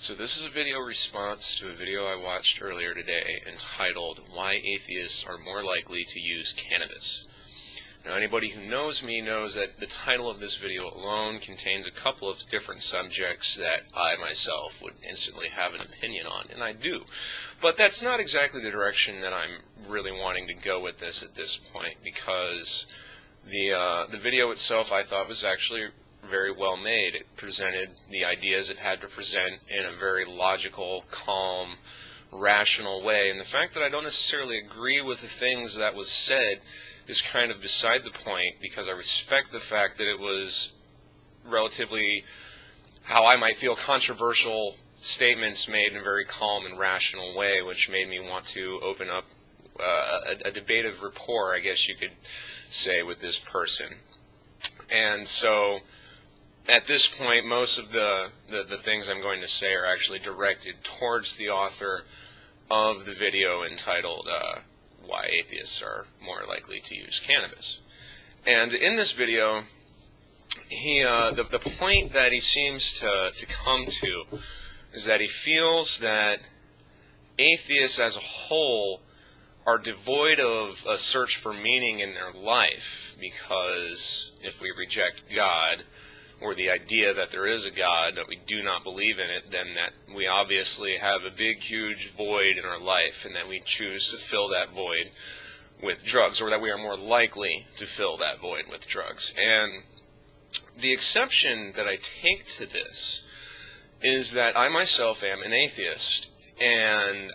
So this is a video response to a video I watched earlier today entitled Why Atheists Are More Likely to Use Cannabis. Now anybody who knows me knows that the title of this video alone contains a couple of different subjects that I myself would instantly have an opinion on, and I do. But that's not exactly the direction that I'm really wanting to go with this at this point because the uh, the video itself I thought was actually very well made. It presented the ideas it had to present in a very logical, calm, rational way. And the fact that I don't necessarily agree with the things that was said is kind of beside the point because I respect the fact that it was relatively how I might feel controversial statements made in a very calm and rational way, which made me want to open up uh, a, a debate of rapport, I guess you could say, with this person. And so at this point, most of the, the, the, things I'm going to say are actually directed towards the author of the video entitled uh, Why Atheists Are More Likely to Use Cannabis. And in this video, he uh, the, the point that he seems to, to come to is that he feels that atheists as a whole are devoid of a search for meaning in their life because if we reject God, or the idea that there is a God, that we do not believe in it, then that we obviously have a big, huge void in our life, and that we choose to fill that void with drugs, or that we are more likely to fill that void with drugs. And the exception that I take to this is that I myself am an atheist, and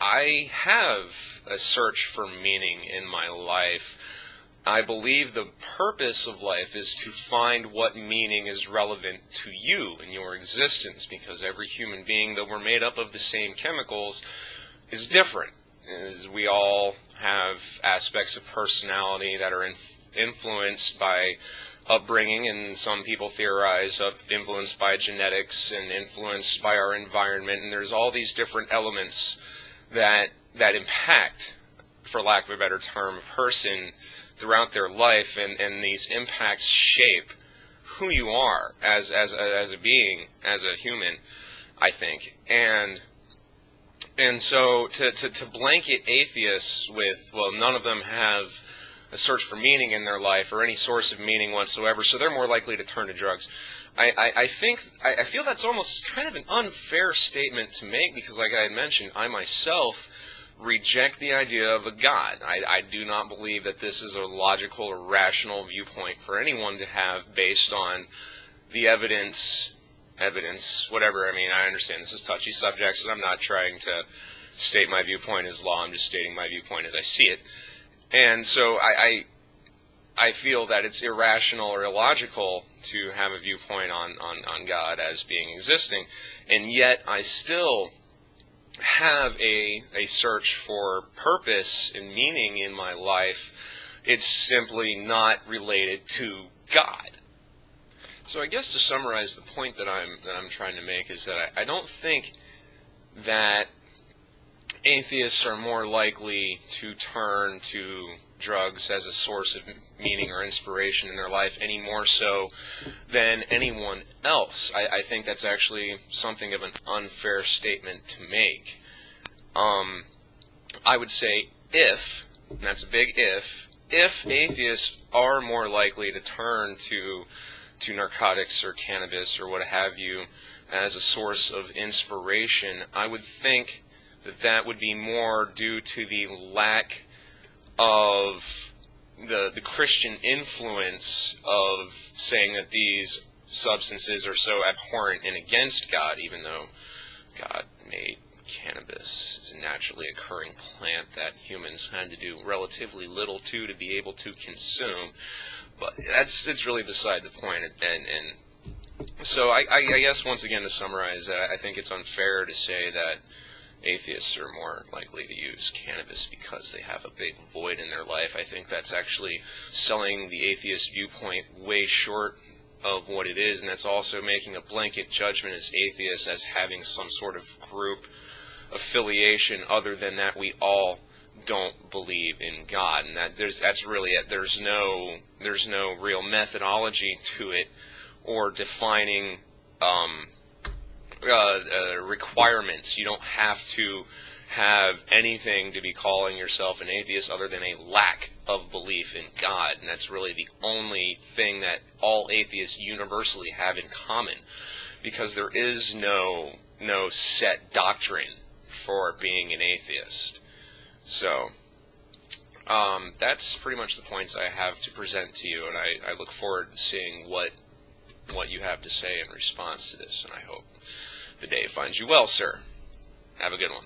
I have a search for meaning in my life I believe the purpose of life is to find what meaning is relevant to you in your existence because every human being, though we're made up of the same chemicals, is different. We all have aspects of personality that are influenced by upbringing, and some people theorize of influenced by genetics and influenced by our environment, and there's all these different elements that that impact, for lack of a better term, person throughout their life, and, and these impacts shape who you are as as a, as a being, as a human. I think, and and so to, to, to blanket atheists with well, none of them have a search for meaning in their life or any source of meaning whatsoever, so they're more likely to turn to drugs. I, I, I think I, I feel that's almost kind of an unfair statement to make because, like I had mentioned, I myself reject the idea of a God. I, I, do not believe that this is a logical or rational viewpoint for anyone to have based on the evidence, evidence, whatever. I mean, I understand this is touchy subjects, and I'm not trying to state my viewpoint as law. I'm just stating my viewpoint as I see it. And so I, I, I feel that it's irrational or illogical to have a viewpoint on, on, on God as being existing, and yet I still have a, a search for purpose and meaning in my life, it's simply not related to God. So I guess to summarize the point that I'm that I'm trying to make is that I, I don't think that atheists are more likely to turn to drugs as a source of meaning or inspiration in their life any more so than anyone else. I, I think that's actually something of an unfair statement to make. Um, I would say if, and that's a big if, if atheists are more likely to turn to to narcotics or cannabis or what have you as a source of inspiration, I would think that that would be more due to the lack of the the Christian influence of saying that these substances are so abhorrent and against God, even though God made cannabis. It's a naturally occurring plant that humans had to do relatively little to to be able to consume. But that's it's really beside the point. And and so I, I guess once again to summarize, I think it's unfair to say that atheists are more likely to use cannabis because they have a big void in their life. I think that's actually selling the atheist viewpoint way short of what it is, and that's also making a blanket judgment as atheists as having some sort of group affiliation other than that we all don't believe in God, and that there's that's really it. There's no there's no real methodology to it or defining um, uh, requirements. You don't have to have anything to be calling yourself an atheist other than a lack of belief in God. And that's really the only thing that all atheists universally have in common. Because there is no no set doctrine for being an atheist. So um, that's pretty much the points I have to present to you, and I, I look forward to seeing what what you have to say in response to this, and I hope the day finds you well, sir. Have a good one.